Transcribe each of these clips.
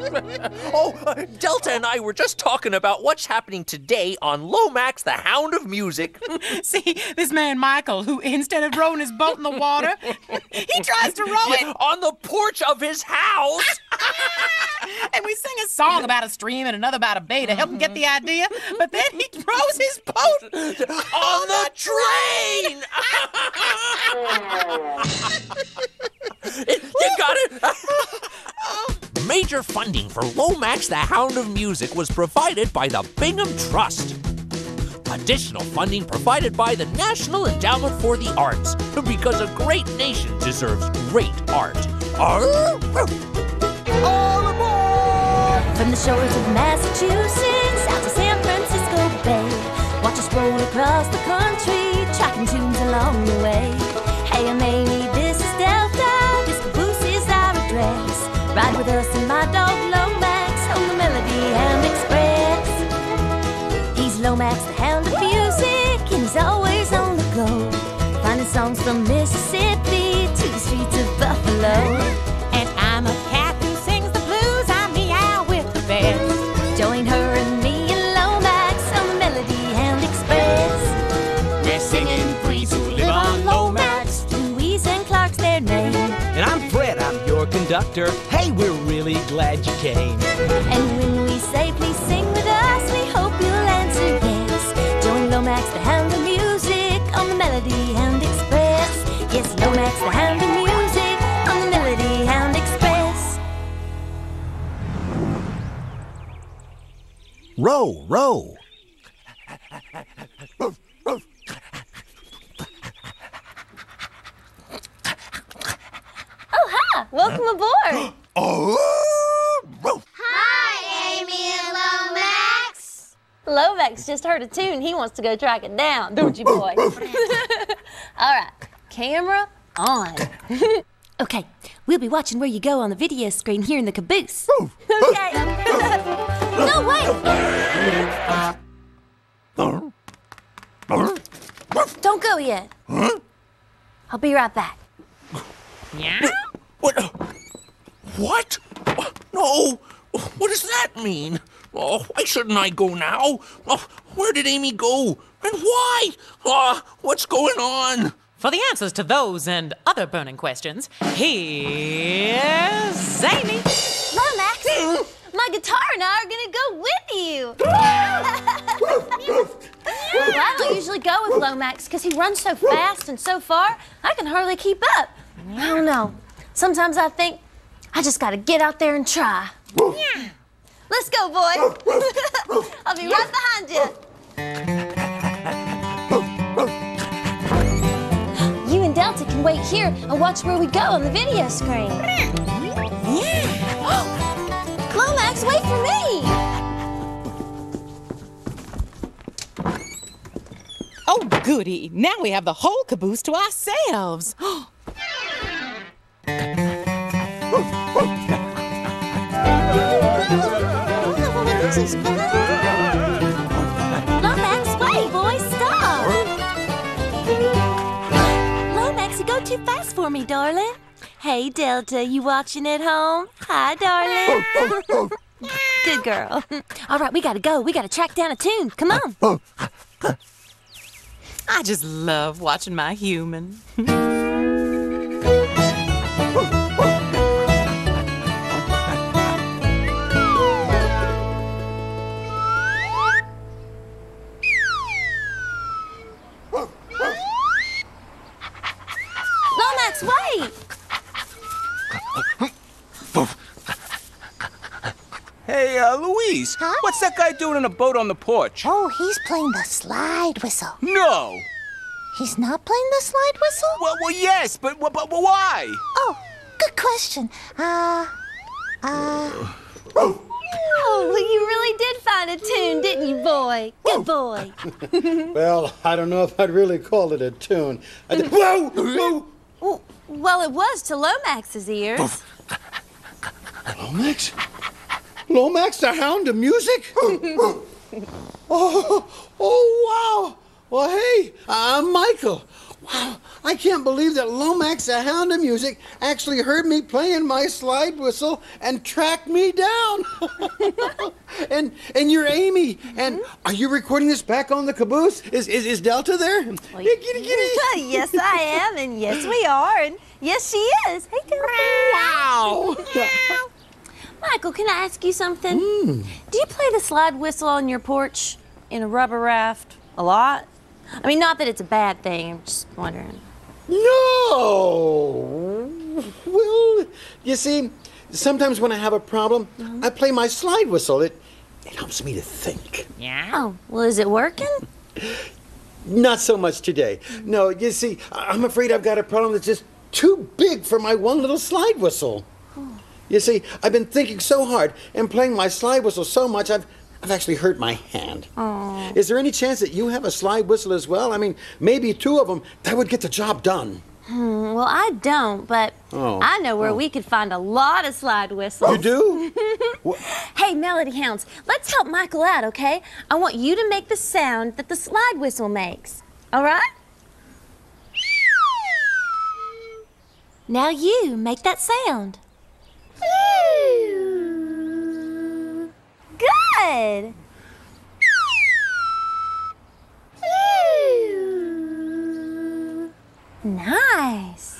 oh, uh, Delta and I were just talking about what's happening today on Lomax, the Hound of Music. See, this man Michael, who instead of rowing his boat in the water, he tries to row it on the porch of his house. and we sing a song about a stream and another about a bay to help him get the idea. But then he throws his boat on the train. you got it. Major funding for Lomax the Hound of Music was provided by the Bingham Trust. Additional funding provided by the National Endowment for the Arts, because a great nation deserves great art. All aboard! From the shores of Massachusetts out to San Francisco Bay, watch us roll across the country, tracking tunes along the way. Your conductor. Hey, we're really glad you came. And when we say please sing with us, we hope you'll answer yes. Join Lomax, the hound of music, on the Melody and Express. Yes, Lomax, the hound of music, on the Melody and Express. Row, row. Oh, hi! Welcome aboard! oh, Hi, Amy and Lomax. Lomax just heard a tune. He wants to go track it down, don't you, boy? All right, camera on. okay, we'll be watching where you go on the video screen here in the caboose. okay. no, wait! Don't go yet. I'll be right back. Yeah? What? What? No. What does that mean? Oh, why shouldn't I go now? Oh, where did Amy go? And why? Oh, what's going on? For the answers to those and other burning questions, here's Amy. Lomax, hmm? my guitar and I are gonna go with you. well, I don't usually go with Lomax because he runs so fast and so far, I can hardly keep up. I don't know. Sometimes I think I just gotta get out there and try. Let's go, boy. I'll be right behind you. You and Delta can wait here and watch where we go on the video screen. Yeah! Oh! Lomax, wait for me! Oh, goody. Now we have the whole caboose to ourselves. Lomax, wait, boy, stop! Lomax, you go too fast for me, darling. Hey, Delta, you watching at home? Hi, darling. Good girl. All right, we gotta go. We gotta track down a tune. Come on. I just love watching my human. Uh, Louise, Huh? what's that guy doing in a boat on the porch? Oh, he's playing the slide whistle. No! He's not playing the slide whistle? Well, well yes, but, but, but why? Oh, good question. Uh, uh, Oh, you really did find a tune, didn't you, boy? Good boy. Well, I don't know if I'd really call it a tune. I did- whoa! Whoa! Well, well, it was to Lomax's ears. Lomax? Lomax, the hound of music? oh, oh, wow. Well, hey, I'm Michael. Wow, I can't believe that Lomax, the Hound of Music, actually heard me playing my slide whistle and tracked me down. and and you're Amy. And mm-hmm. are you recording this back on the caboose? Is is, is Delta there? Hey, kitty, kitty. yes, I am, and yes, we are, and yes, she is. Hey, Delta. Wow. Michael, can I ask you something? Hmm. Do you play the slide whistle on your porch in a rubber raft a lot? I mean, not that it's a bad thing. I'm just wondering. No. Well, you see, sometimes when I have a problem, I play my slide whistle. It it helps me to think. Oh, well, is it working? Not so much today. No, you see, I'm afraid I've got a problem that's just too big for my one little slide whistle. You see, I've been thinking so hard and playing my slide whistle so much, I've I've actually hurt my hand. Oh. Is there any chance that you have a slide whistle as well? I mean, maybe two of them, that would get the job done. Hmm, well, I don't, but Oh. I know where Oh. we could find a lot of slide whistles. You do? hey, Melody Hounds, let's help Michael out, okay? I want you to make the sound that the slide whistle makes. All right? Now you make that sound. Good. Nice.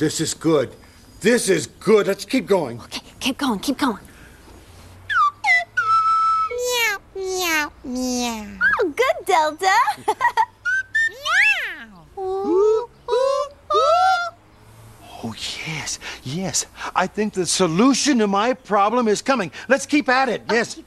This is good. This is good. Let's keep going. Okay, keep going, keep going. Meow, meow, meow. Oh, good, Delta. Meow. Oh, yes, yes. I think the solution to my problem is coming. Let's keep at it. Yes.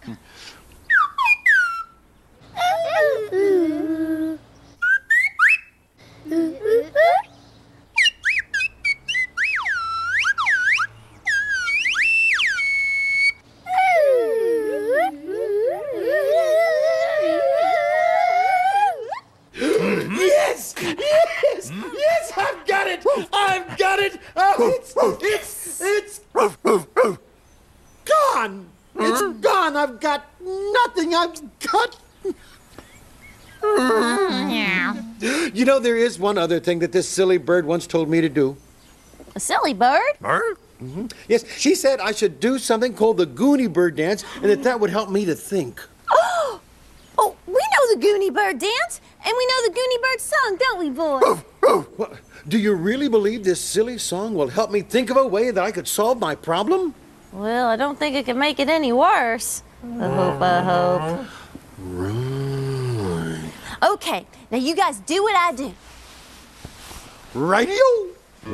Yes! Yes! Yes! I've got it! I've got it! Oh, it's it's it's gone! It's gone! I've got nothing! I've got You know, there is one other thing that this silly bird once told me to do. A silly bird? Bird? hmm Yes, she said I should do something called the Goonie Bird Dance, and that that would help me to think. Oh, we know the Goonie Bird dance, and we know the Goonie Bird song, don't we, boys? What, do you really believe this silly song will help me think of a way that I could solve my problem? Well, I don't think it can make it any worse. I hope, I hope. Right. Okay, now you guys do what I do. Radio? All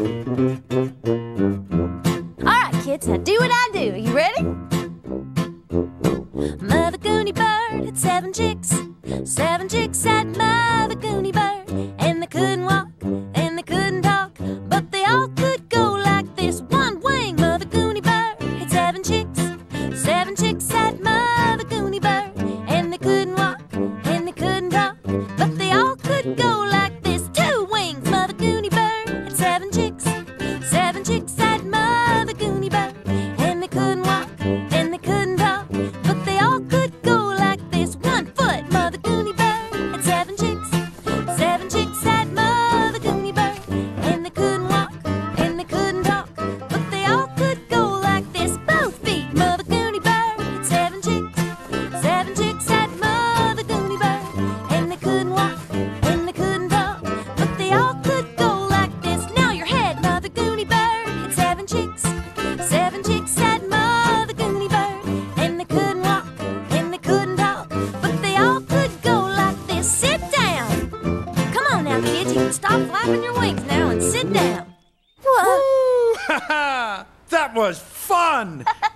right, kids, now do what I do. Are you ready? Mother Goonie Bird had seven chicks. Seven chicks had Mother Goonie Bird. And they couldn't walk, and they couldn't talk. But they all could go like this. One wing, Mother Goonie Bird had seven chicks. Seven chicks had Mother Goonie Bird. And they couldn't walk, and they couldn't talk. But they all could go like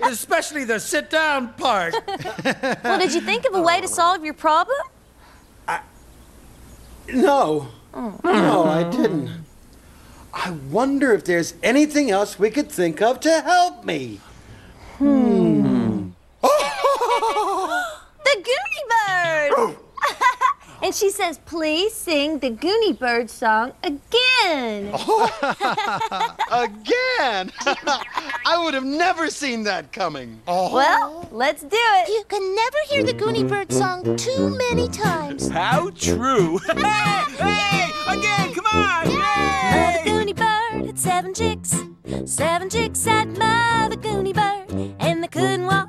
especially the sit down part. Well, did you think of a way to oh. solve your problem? No. Oh. No, I didn't. I wonder if there's anything else we could think of to help me. Hmm. And she says, please sing the Goonie Bird song again. Again! I would have never seen that coming. Oh. Well, let's do it. You can never hear the Goonie Bird song too many times. How true! hey, hey, again, come on! Mother Yay! Goonie Bird had seven chicks. Seven chicks had Mother Goonie Bird. And they couldn't walk,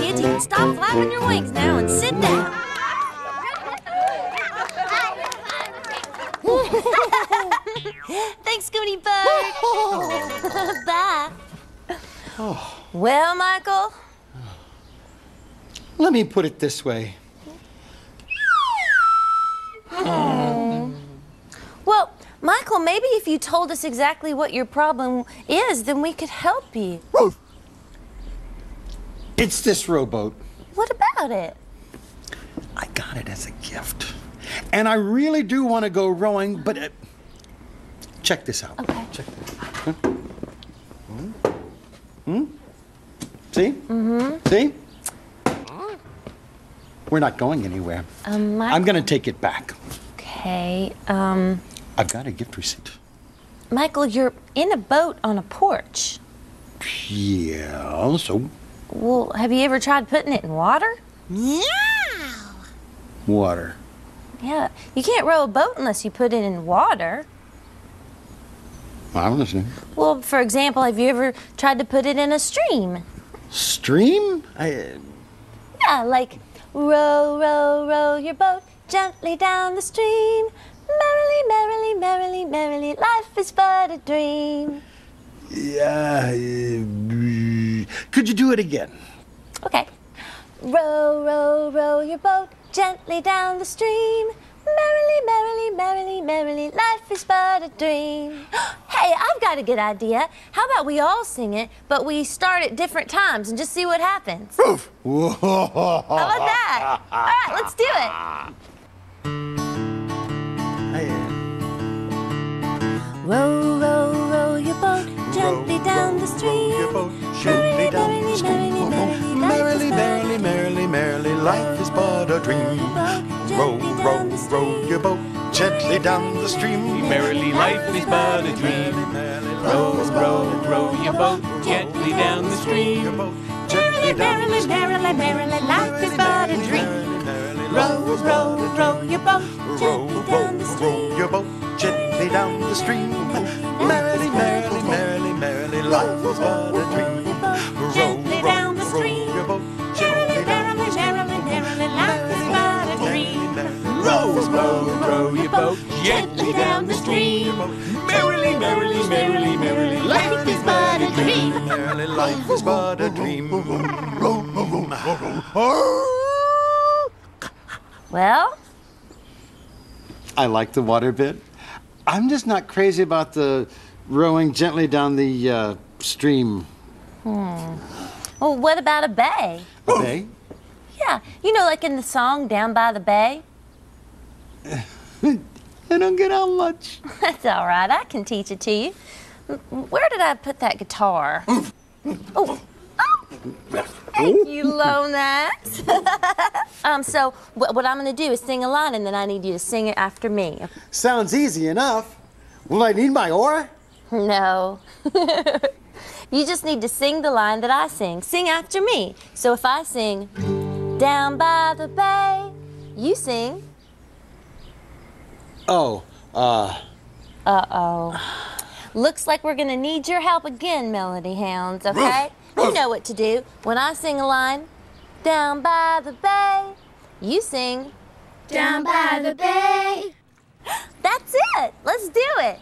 kids. You can stop flapping your wings now and sit down. Thanks, Goonie Bird. Bye. Well, Michael, Let me put it this way. well, Michael, maybe if you told us exactly what your problem is, then we could help you. It's this rowboat. What about it? I got it as a gift. And I really do want to go rowing, but uh, check this out. Okay. Check this. Huh? Hmm? Hmm? See? Mm-hmm. See? We're not going anywhere. Um, Mi- I'm going to take it back. okay. Um, I've got a gift receipt. Michael, you're in a boat on a porch. Yeah, so Well, have you ever tried putting it in water? Meow. water. Yeah. You can't row a boat unless you put it in water. I'm listening. Well, for example, have you ever tried to put it in a stream? Stream? I, uh, Yeah, like row, row, row your boat gently down the stream. Merrily, merrily, merrily, merrily, life is but a dream. yeah. uh, could you do it again? Okay. Row, row, row your boat gently down the stream. Merrily, merrily, merrily, merrily, life is but a dream. Hey, I've got a good idea. How about we all sing it, but we start at different times and just see what happens? How about that? All right, let's do it. Row, row, down the stream. Merrily, merrily, merrily, merrily, Merrily, merrily, merrily, merrily, life is but a dream. Row, row, row your boat gently down the stream. Merrily, life is but a dream. Row, row, row your boat gently down the stream. Merrily, Merrily, merrily, merrily, life is but a dream. Row, row, row your boat row, row, row your boat gently down the stream. Merrily, merrily, merrily, merrily, life is but a dream. Row, Gently down the row, row stream. your boat Merrily, gently down the merrily, stream. merrily, merrily, life is but a dream. Row, row, row your boat gently down the stream. Merrily, merrily, merrily, merrily, life is but a dream. Merrily, life is but a dream. Well, I like the water bit. I'm just not crazy about the rowing gently down the uh, stream. well, what about a bay? A bay? Yeah, you know, like in the song Down by the Bay? I don't get out much. That's all right, I can teach it to you. Where did I put that guitar? oh, oh. Thank you, Lomax. um, so wh- what I'm going to do is sing a line, and then I need you to sing it after me. Sounds easy enough. Will I need my oar? No. you just need to sing the line that I sing. Sing after me. So if I sing, Down by the Bay, you sing. Oh, uh, Uh oh. Looks like we're gonna need your help again, Melody Hounds, okay? You know what to do. When I sing a line, down by the bay, you sing, Down by the bay. that's it. Let's do it.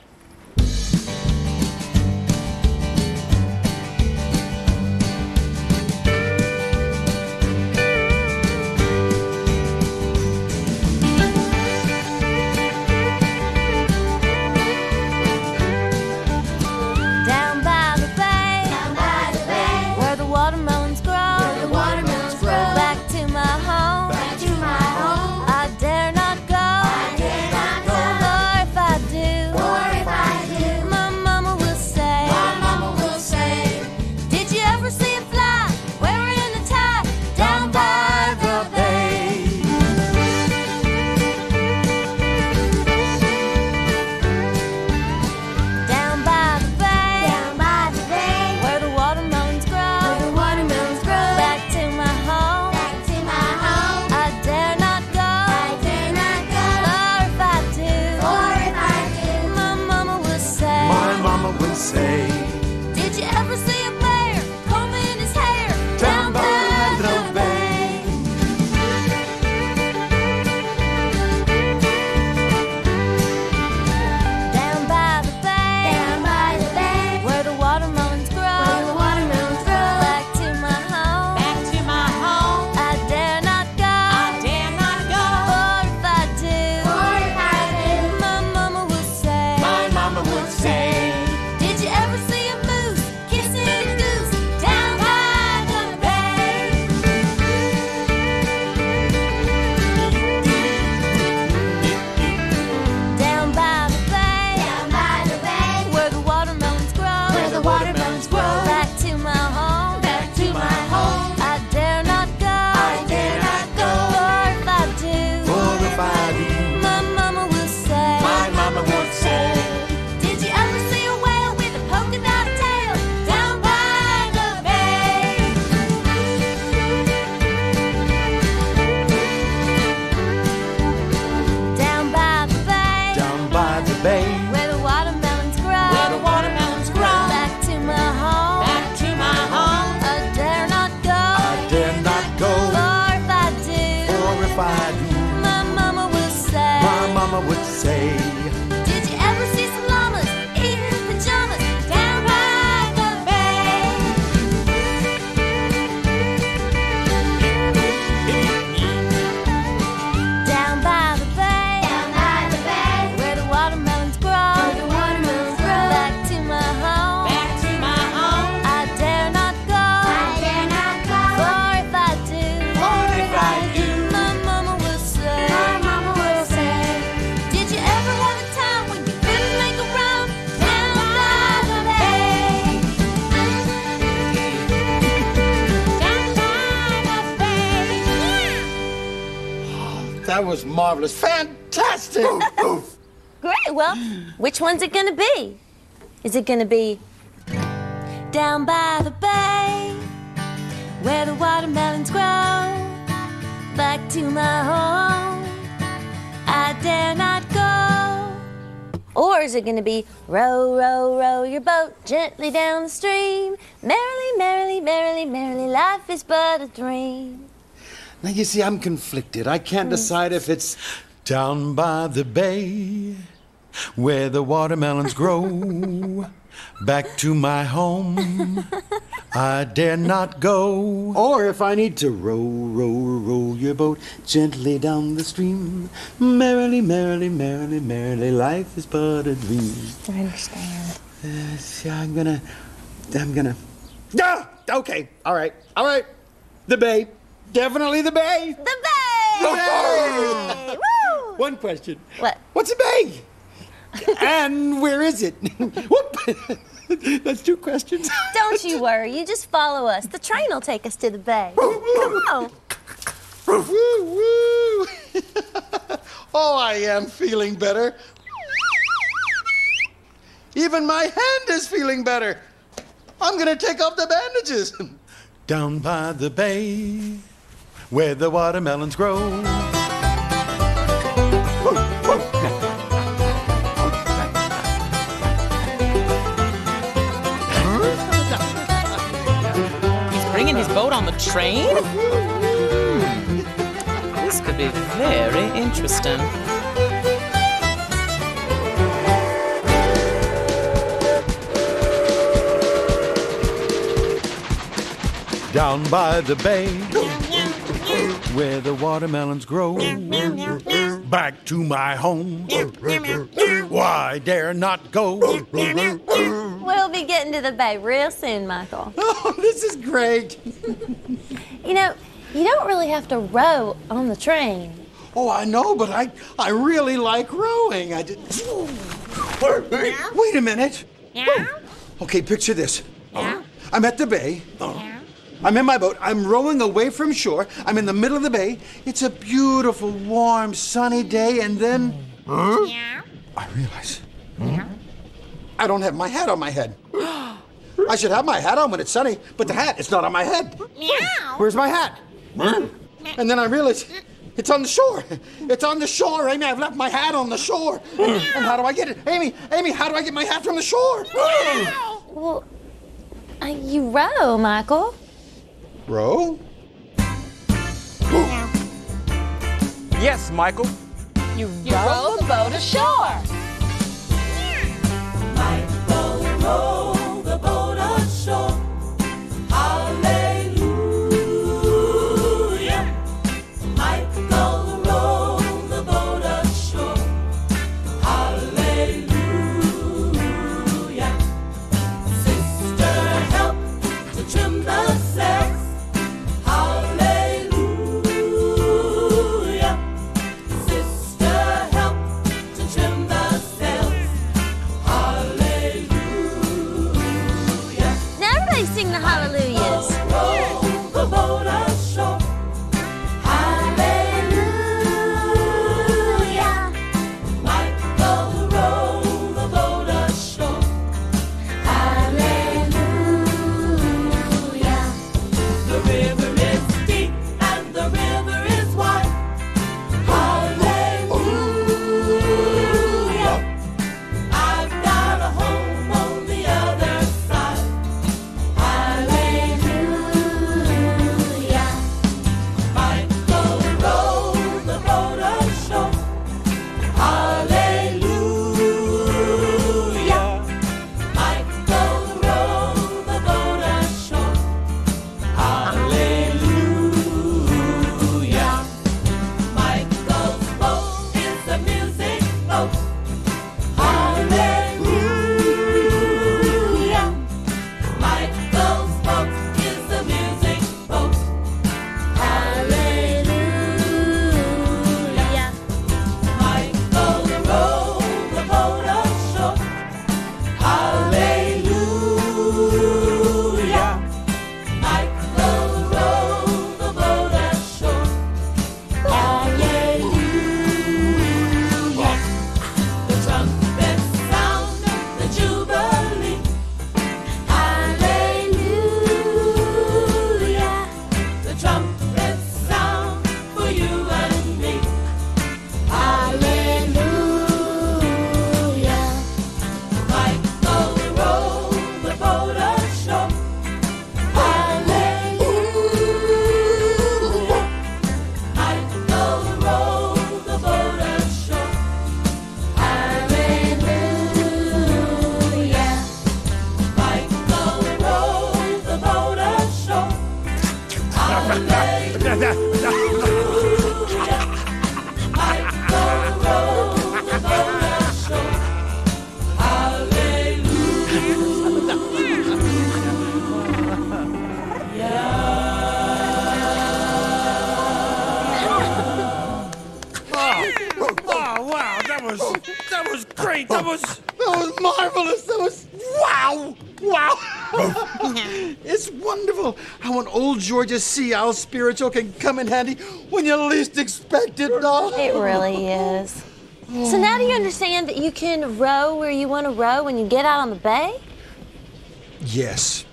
That was marvelous. Fantastic! Great. Well, which one's it gonna be? Is it gonna be down by the bay, where the watermelons grow, back to my home? I dare not go. Or is it gonna be row, row, row your boat gently down the stream? Merrily, merrily, merrily, merrily, life is but a dream. Now, you see, I'm conflicted. I can't decide if it's down by the bay, where the watermelons grow, back to my home, I dare not go. Or if I need to row, row, row your boat gently down the stream. Merrily, merrily, merrily, merrily, life is but a dream. I understand. Yeah, I'm gonna. I'm gonna. Ah! Okay, all right, all right. The bay. Definitely the bay. The bay! The bay! Woo! One question. What? What's a bay? and where is it? Whoop! That's two questions. Don't you worry. You just follow us. The train will take us to the bay. Come on. woo, woo. oh, I am feeling better. Even my hand is feeling better. I'm gonna take off the bandages. Down by the bay, where the watermelons grow. He's bringing his boat on the train? This could be very interesting. Down by the bay where the watermelons grow. Back to my home. Why dare not go? We'll be getting to the bay real soon, Michael. Oh, this is great. You know, you don't really have to row on the train. Oh, I know, but I, I really like rowing. I did. Wait a minute. Okay, picture this. I'm at the bay. I'm in my boat. I'm rowing away from shore. I'm in the middle of the bay. It's a beautiful, warm, sunny day, and then. I realize. I don't have my hat on my head. I should have my hat on when it's sunny, but the hat is not on my head. Where's my hat? And then I realize it's on the shore. It's on the shore, Amy. I've left my hat on the shore. And how do I get it? Amy, Amy, how do I get my hat from the shore? Well, uh, you row, Michael. Row? Yes, Michael. You row the boat ashore. row wow, wow. it's wonderful how an old Georgia Sea Island spiritual can come in handy when you least expect it, doll. It really is. So now do you understand that you can row where you want to row when you get out on the bay? Yes,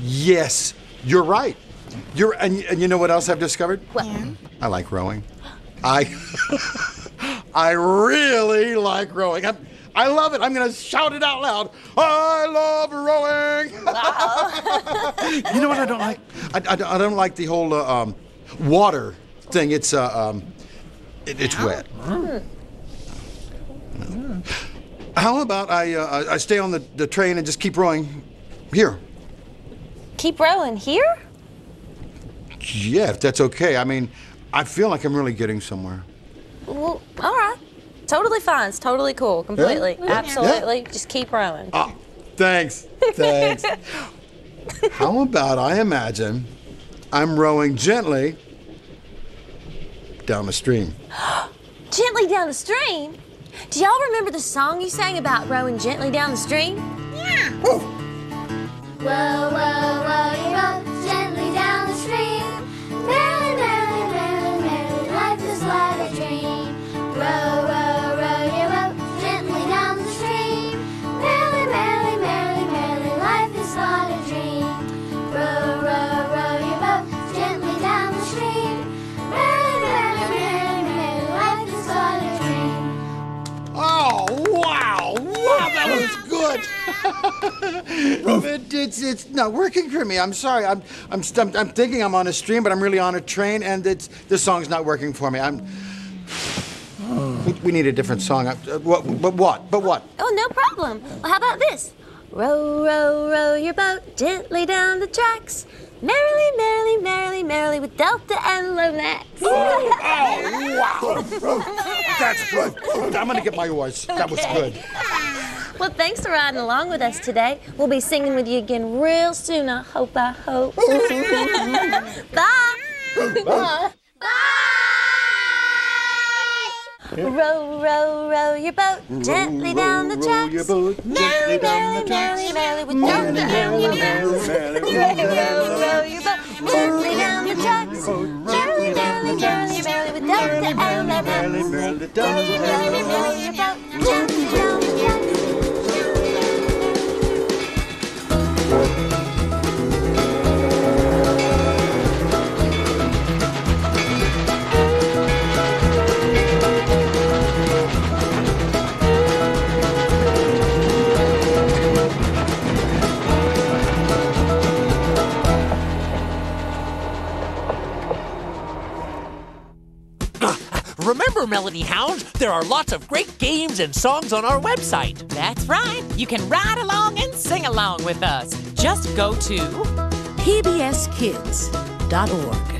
yes, you're right. You're and, and you know what else I've discovered? What? I like rowing. I I really like rowing. I'm, I love it. I'm going to shout it out loud. I love rowing. you know what I don't like? I, I, I don't like the whole uh, um, water thing. It's uh, um, it, it's wet. How about I uh, I stay on the, the train and just keep rowing here? Keep rowing here? Yeah, if that's okay. I mean, I feel like I'm really getting somewhere. Well, all right. Totally fine. It's totally cool. Completely. Absolutely. Just keep rowing. Ah, thanks. Thanks. How about I imagine I'm rowing gently down the stream? Gently down the stream? Do y'all remember the song you sang about rowing gently down the stream? Yeah. Whoa, whoa, whoa, It- it's, it's not working for me. I'm sorry. I'm, I'm, st- I'm thinking I'm on a stream, but I'm really on a train, and it's, this song's not working for me. I'm. We, we need a different song. Uh, what, but what? But what? Oh, no problem. Well, how about this? Row, row, row your boat gently down the tracks. Merrily, merrily, merrily, merrily with Delta and Lomax. Oh, wow. That's good. I'm going to get my oars. That was good. Well, thanks for riding along with us today. We'll be singing with you again real soon, I hope, I hope. Bye. Bye. Bye. Row, row, row your boat gently down the row your boat gently down the merrily, tracks. merrily, merrily with Delta and Lomax. Row, row your boat gently down the tracks. Merrily, merrily, merrily, merrily with Delta and Lomax. Row, row, row your boat Remember, Melody Hounds, there are lots of great games and songs on our website. That's right. You can ride along and sing along with us. Just go to PBSKids.org.